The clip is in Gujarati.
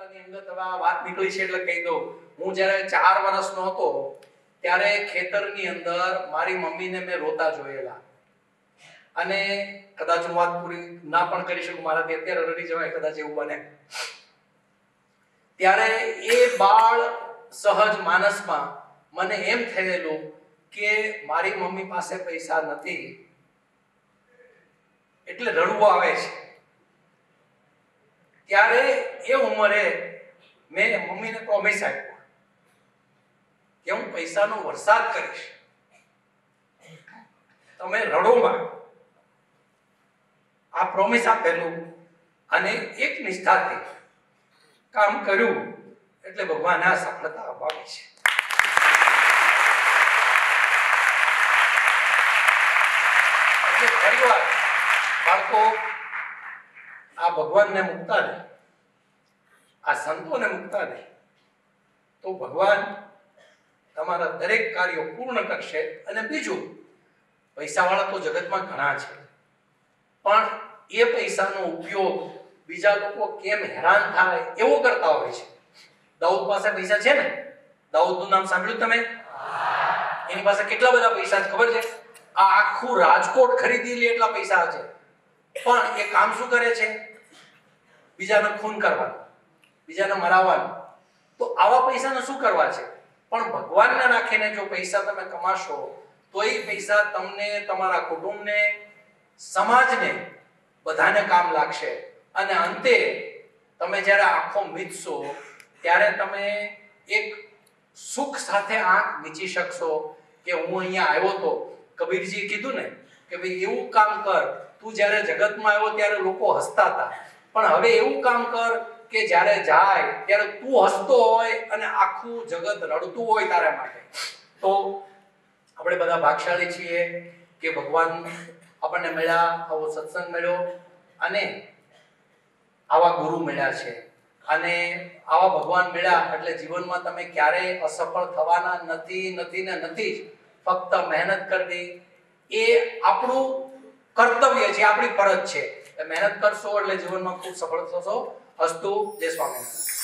હવે આ વાત નીકળી છે એટલે કહી દઉં. હું જ્યારે ચાર વર્ષનો હતો, ત્યારે ખેતરની અંદર મારી મમ્મીને મેં રોતા જોયેલા. અને કદાચ હું વાત પૂરી ના પણ કરી શકું મારાથી, અત્યારે રડી જવાય કદાચ એવું બને. ત્યારે એ બાળ સહજ માનસમાં મને એમ થયેલું કે મારી મમ્મી પાસે પૈસા નથી. એટલે રડવું આવે છે. ત્યારે એ ઉંમરે મેં મમ્મીને પ્રોમિસ આપ્યો કે હું પૈસાનો વરસાદ કરીશ. તમે રડોમાં આ પ્રોમિસ આપેલું અને એક નિષ્ઠાથી કામ કર્યું એટલે ભગવાન આ સફળતા અપાવી છે. એટલે ફરી વાર બાળકો આ ભગવાનને મુકતા નહીં આ સંતોને મુકતા નહીં તો ભગવાન તમારા દરેક કાર્યો પૂર્ણ કરશે અને બીજું, પૈસાવાળા તો જગતમાં ઘણા છે. પણ એ પૈસાનો ઉપયોગ બીજા લોકો કેમ હેરાન થાય એવો કરતા હોય છે. દાઉદ પાસે પૈસા છે ને? દાઉદનું નામ સાંભળ્યું તમે? એની પાસે કેટલા બધા પૈસા છે ખબર છે? આ આખું રાજકોટ ખરીદી લે એટલા પૈસા છે. પણ એ કામ શું કરે છે? બીજાને ખૂન કરવાનું, બીજાને મરાવવાનું. તો આવા પૈસાને શું કરવા છે? પણ ભગવાનને રાખીને જો પૈસા તમે કમાશો તો એ પૈસા તમને, તમારા કુટુંબને, સમાજને બધાને કામ લાગશે. અને અંતે તમે જ્યારે આંખો મીચશો, ત્યારે તમે એક સુખ સાથે આંખ મીચી શકશો કે હું અહીંયા આવ્યો તો. કબીરજીએ કીધું ને કે ભાઈ એવું કામ કર, તું જ્યારે જગતમાં આવ્યો ત્યારે લોકો હસતા હતા પણ હવે એવું કામ કર કે જ્યારે જાય, ત્યારે તું હસતો હોય અને આખું જગત રડતું હોય તારા માટે. તો આપણે બધા ભાગશાળી છીએ કે ભગવાન આપણને મળ્યા, આવો સત્સંગ મળ્યો અને આવા ગુરુ મળ્યા છે. અને આવા ભગવાન મળ્યા એટલે જીવનમાં તમે ક્યારેય અસફળ થવાના નથી નથી ને નથી જ. ફક્ત મહેનત કરવી એ આપણું કર્તવ્ય છે, આપણી ફરજ છે. મહેનત કરશો એટલે જીવનમાં ખૂબ સફળ થશો. અસ્તુ, જય સ્વામિનારાયણ.